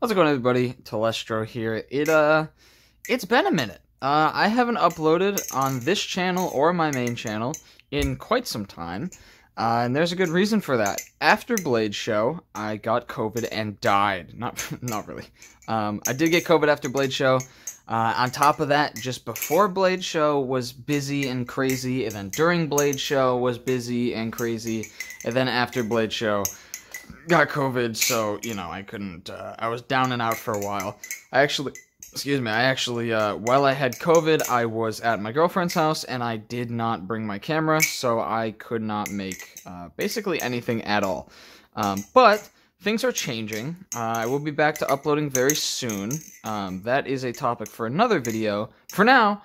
How's it going, everybody? Telestro here. It uh, it's been a minute. Uh, I haven't uploaded on this channel or my main channel in quite some time, uh, and there's a good reason for that. After Blade Show, I got COVID and died. Not, not really. Um, I did get COVID after Blade Show. Uh, on top of that, just before Blade Show was busy and crazy, and then during Blade Show was busy and crazy, and then after Blade Show got COVID, so you know I couldn't. Uh, I was down and out for a while. I actually, excuse me, I actually, uh, while I had COVID, I was at my girlfriend's house and I did not bring my camera, so I could not make uh, basically anything at all. Um, but things are changing. Uh, I will be back to uploading very soon. Um, that is a topic for another video. For now,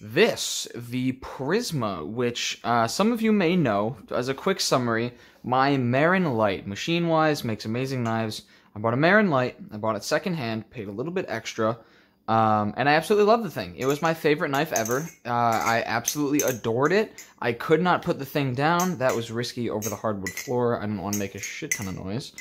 this, the Prisma, which uh, some of you may know, as a quick summary, my Marin Light, machine-wise, makes amazing knives. I bought a Marin Light, I bought it secondhand, paid a little bit extra, um, and I absolutely love the thing. It was my favorite knife ever. Uh, I absolutely adored it. I could not put the thing down. That was risky over the hardwood floor. I didn't want to make a shit ton of noise.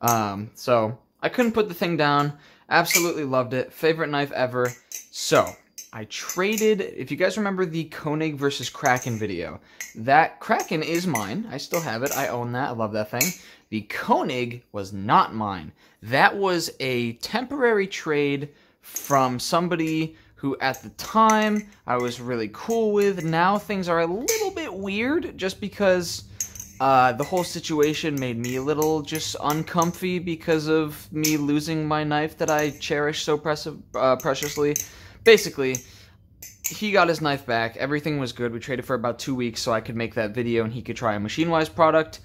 Um, so, I couldn't put the thing down. Absolutely loved it. Favorite knife ever. So, I traded, if you guys remember the Koenig versus Kraken video, that Kraken is mine. I still have it. I own that. I love that thing. The Koenig was not mine. That was a temporary trade from somebody who at the time I was really cool with. Now things are a little bit weird just because uh, the whole situation made me a little just uncomfy because of me losing my knife that I cherish so uh, preciously basically, he got his knife back. Everything was good. We traded for about two weeks so I could make that video and he could try a Machine-Wise product.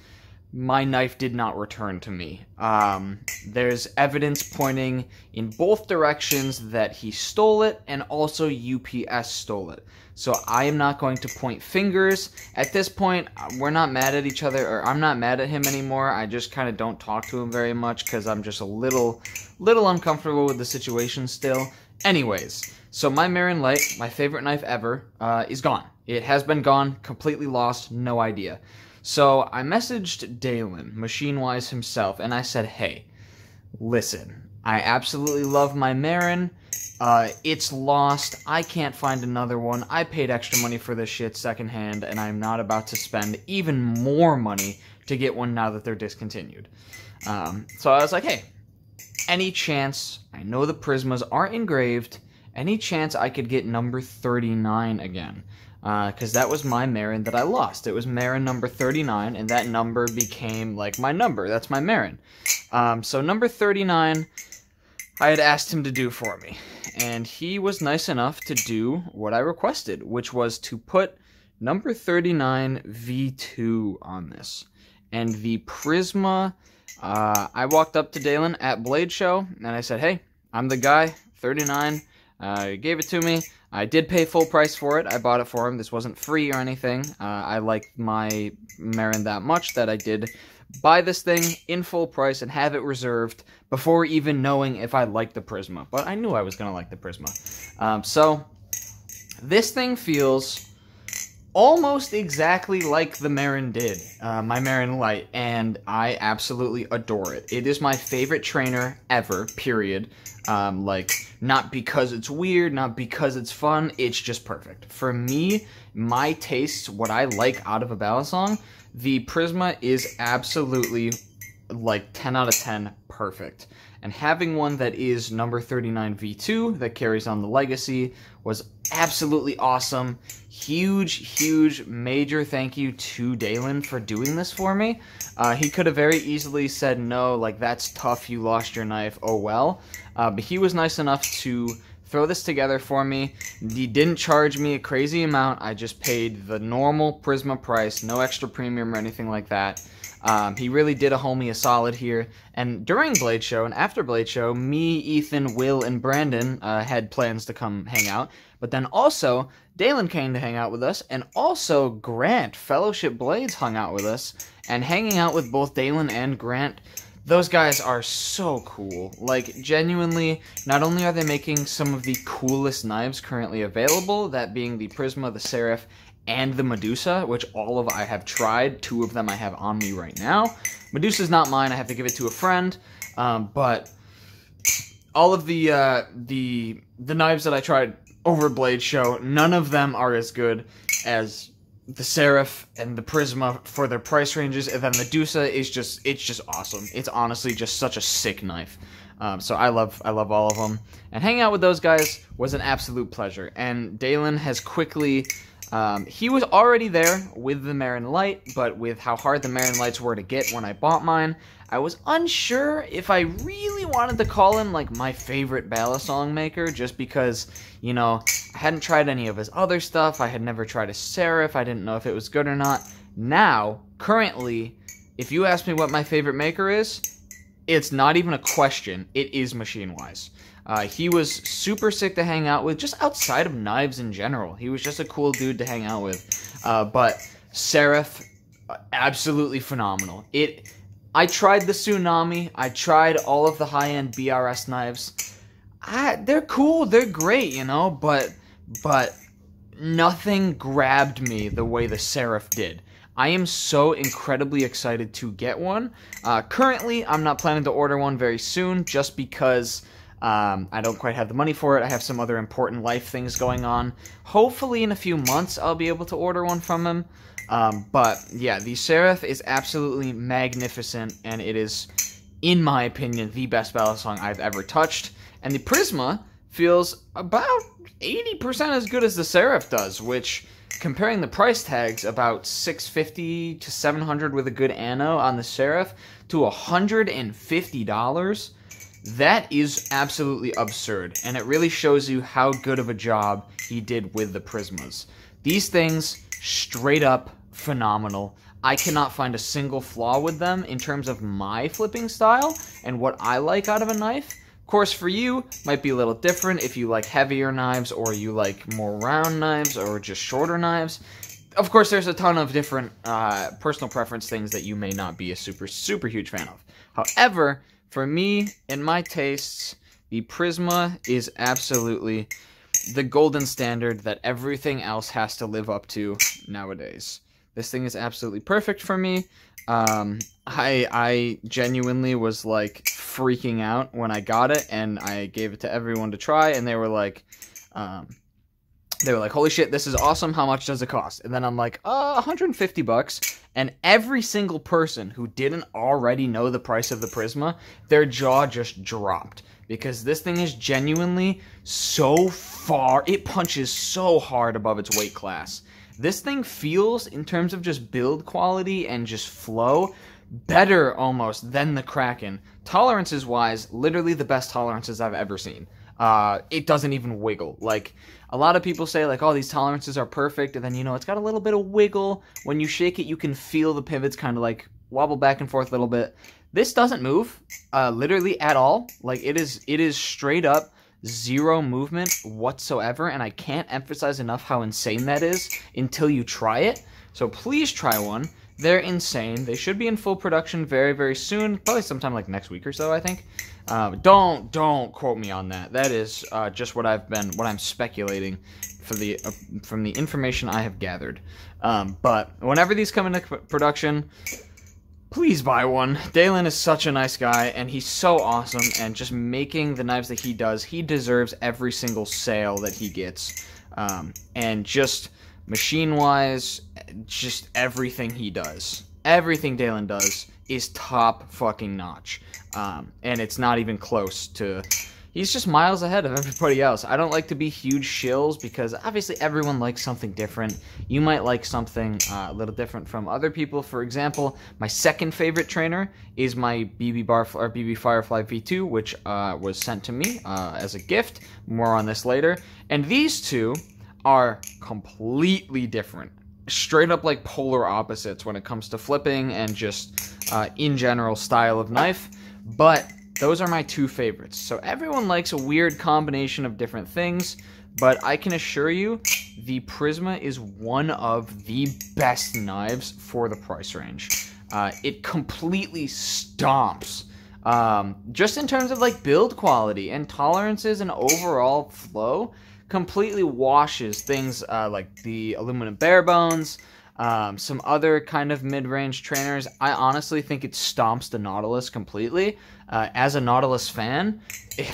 My knife did not return to me. Um, there's evidence pointing in both directions that he stole it and also UPS stole it. So I am not going to point fingers. At this point, we're not mad at each other, or I'm not mad at him anymore. I just kind of don't talk to him very much because I'm just a little, little uncomfortable with the situation still. Anyways, so my Marin Light, my favorite knife ever, uh, is gone. It has been gone, completely lost, no idea. So I messaged Dalen, Machine-Wise himself, and I said, hey, listen, I absolutely love my Marin. Uh, it's lost. I can't find another one. I paid extra money for this shit secondhand, and I'm not about to spend even more money to get one now that they're discontinued. Um, so I was like, hey, any chance, I know the Prismas aren't engraved, any chance I could get number 39 again. Because uh, that was my Marin that I lost. It was Marin number 39, and that number became like my number. That's my Marin. Um, so number 39, I had asked him to do for me. And he was nice enough to do what I requested, which was to put number 39 V2 on this. And the Prisma, uh, I walked up to Dalen at Blade Show, and I said, hey, I'm the guy, 39. Uh, he gave it to me. I did pay full price for it. I bought it for him. This wasn't free or anything. Uh, I liked my Marin that much that I did buy this thing in full price and have it reserved before even knowing if I liked the Prisma. But I knew I was going to like the Prisma. Um, so, this thing feels almost exactly like the Marin did, uh, my Marin Light, and I absolutely adore it. It is my favorite trainer ever, period. Um, like, not because it's weird, not because it's fun, it's just perfect. For me, my tastes, what I like out of a Balisong, the Prisma is absolutely like 10 out of 10 perfect. And having one that is number 39 V2 that carries on the legacy was absolutely awesome. Huge, huge, major thank you to Dalen for doing this for me. Uh, he could have very easily said no, like that's tough, you lost your knife, oh well. Uh, but he was nice enough to throw this together for me. He didn't charge me a crazy amount. I just paid the normal Prisma price, no extra premium or anything like that. Um, he really did a homie a solid here. And during Blade Show and after Blade Show, me, Ethan, Will, and Brandon uh, had plans to come hang out. But then also, Dalen came to hang out with us, and also Grant, Fellowship Blades, hung out with us. And hanging out with both Dalen and Grant, those guys are so cool. Like, genuinely, not only are they making some of the coolest knives currently available, that being the Prisma, the Seraph, and the Medusa, which all of I have tried. Two of them I have on me right now. Medusa's not mine. I have to give it to a friend. Um, but all of the uh, the the knives that I tried over Blade Show, none of them are as good as the Seraph and the Prisma for their price ranges, and then the Dusa is just it's just awesome. It's honestly just such a sick knife. Um, so I love I love all of them, and hanging out with those guys was an absolute pleasure. And Dalen has quickly. Um, he was already there with the Marin Light, but with how hard the Marin Lights were to get when I bought mine, I was unsure if I really wanted to call him like my favorite Balisong maker, just because, you know, I hadn't tried any of his other stuff. I had never tried a Seraph. I didn't know if it was good or not. Now, currently, if you ask me what my favorite maker is, it's not even a question. It is Machine Wise. Uh, he was super sick to hang out with, just outside of knives in general. He was just a cool dude to hang out with. Uh, but Seraph, absolutely phenomenal. It I tried the Tsunami. I tried all of the high-end BRS knives. I, they're cool. They're great, you know, but but nothing grabbed me the way the Seraph did. I am so incredibly excited to get one. Uh, currently, I'm not planning to order one very soon just because um, I don't quite have the money for it. I have some other important life things going on. Hopefully, in a few months, I'll be able to order one from him. Um, but yeah, the Seraph is absolutely magnificent, and it is, in my opinion, the best Balisong I've ever touched. And the Prisma feels about 80% as good as the Seraph does, which, comparing the price tags, about 650 to 700 with a good Anno on the Seraph to $150, that is absolutely absurd, and it really shows you how good of a job he did with the Prismas. These things, straight up, phenomenal. I cannot find a single flaw with them in terms of my flipping style and what I like out of a knife. Course, for you, might be a little different if you like heavier knives or you like more round knives or just shorter knives. Of course, there's a ton of different uh, personal preference things that you may not be a super, super huge fan of. However, for me and my tastes, the Prisma is absolutely the golden standard that everything else has to live up to nowadays. This thing is absolutely perfect for me. Um, I I genuinely was like freaking out when I got it, and I gave it to everyone to try, and they were like, um, they were like, "Holy shit, this is awesome! How much does it cost?" And then I'm like, "Uh, 150 bucks." And every single person who didn't already know the price of the Prisma, their jaw just dropped because this thing is genuinely so far. It punches so hard above its weight class. This thing feels, in terms of just build quality and just flow, better almost than the Kraken. Tolerances wise, literally the best tolerances I've ever seen. Uh, it doesn't even wiggle. Like, a lot of people say, like, oh, these tolerances are perfect, and then, you know, it's got a little bit of wiggle. When you shake it, you can feel the pivots kind of like wobble back and forth a little bit. This doesn't move, uh, literally at all. Like, it is, it is straight up zero movement whatsoever, and I can't emphasize enough how insane that is until you try it. So please try one. They're insane. They should be in full production very, very soon. Probably sometime like next week or so, I think. Uh, don't don't quote me on that. That is uh, just what I've been, what I'm speculating for the uh, from the information I have gathered. Um, but whenever these come into production, please buy one. Dalen is such a nice guy, and he's so awesome, and just making the knives that he does, he deserves every single sale that he gets. Um, and just machine-wise, just everything he does, everything Dalen does is top fucking notch. Um, and it's not even close to he's just miles ahead of everybody else. I don't like to be huge shills because obviously everyone likes something different. You might like something uh, a little different from other people. For example, my second favorite trainer is my BB Bar or BB Firefly V2, which uh, was sent to me uh, as a gift. More on this later. And these two are completely different. Straight up like polar opposites when it comes to flipping and just uh, in general style of knife. But those are my two favorites. So everyone likes a weird combination of different things, but I can assure you the Prisma is one of the best knives for the price range. Uh, it completely stomps. Um, just in terms of like build quality and tolerances and overall flow, completely washes things uh, like the aluminum bare bones, um, some other kind of mid-range trainers. I honestly think it stomps the Nautilus completely. Uh, as a Nautilus fan,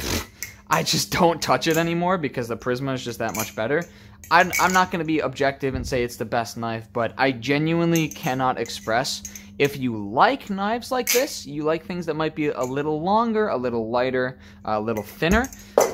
I just don't touch it anymore because the Prisma is just that much better. I'm, I'm not going to be objective and say it's the best knife, but I genuinely cannot express if you like knives like this, you like things that might be a little longer, a little lighter, a little thinner.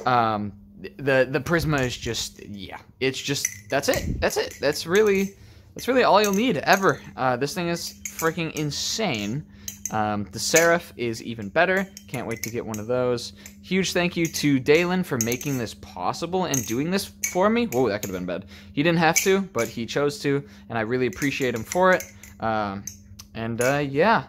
Um, the the Prisma is just yeah, it's just that's it. That's it. That's really that's really all you'll need ever. Uh, this thing is freaking insane. Um, the Seraph is even better. Can't wait to get one of those. Huge thank you to Dalen for making this possible and doing this for me. Whoa, that could have been bad. He didn't have to, but he chose to, and I really appreciate him for it. Um, and uh, yeah,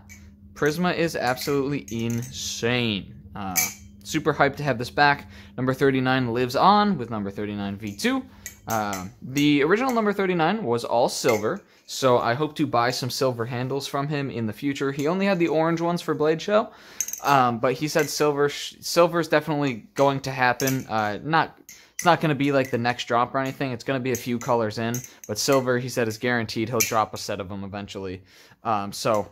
Prisma is absolutely insane. Uh, super hyped to have this back. Number 39 lives on with number 39 V2. Uh, the original number 39 was all silver, so I hope to buy some silver handles from him in the future. He only had the orange ones for Blade Show, um, but he said silver silver is definitely going to happen. Uh, not it's not going to be like the next drop or anything. It's going to be a few colors in, but silver he said is guaranteed. He'll drop a set of them eventually. Um, so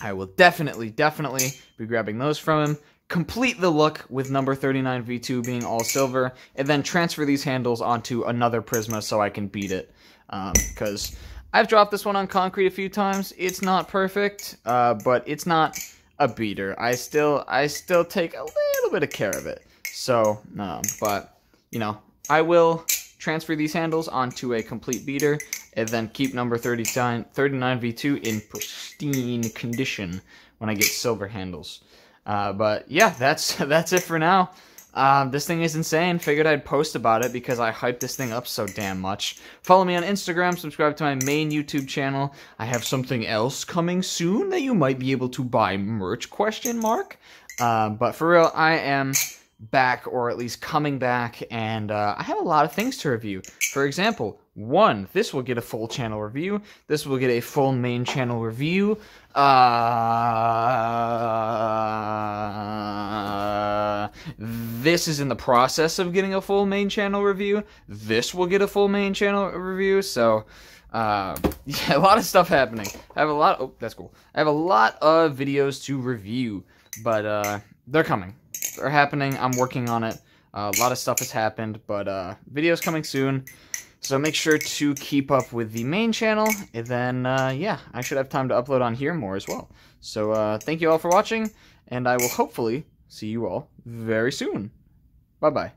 I will definitely, definitely be grabbing those from him. Complete the look with number 39 V2 being all silver, and then transfer these handles onto another Prisma so I can beat it. Because um, I've dropped this one on concrete a few times. It's not perfect, uh, but it's not a beater. I still, I still take a little bit of care of it. So, um, but you know, I will transfer these handles onto a complete beater, and then keep number 39, 39 V2 in pristine condition when I get silver handles. Uh, but yeah, that's that's it for now. Um, this thing is insane. Figured I'd post about it because I hyped this thing up so damn much. Follow me on Instagram, subscribe to my main YouTube channel. I have something else coming soon that you might be able to buy merch, question mark. Uh, but for real, I am back, or at least coming back, and uh, I have a lot of things to review. For example, one, this will get a full channel review. This will get a full main channel review. Uh, this is in the process of getting a full main channel review. This will get a full main channel review. So, uh, yeah, a lot of stuff happening. I have a lot. Oh, that's cool. I have a lot of videos to review, but uh, they're coming They're happening. I'm working on it. Uh, a lot of stuff has happened, but uh, videos coming soon. So make sure to keep up with the main channel, and then, uh, yeah, I should have time to upload on here more as well. So uh, thank you all for watching, and I will hopefully see you all very soon. Bye-bye.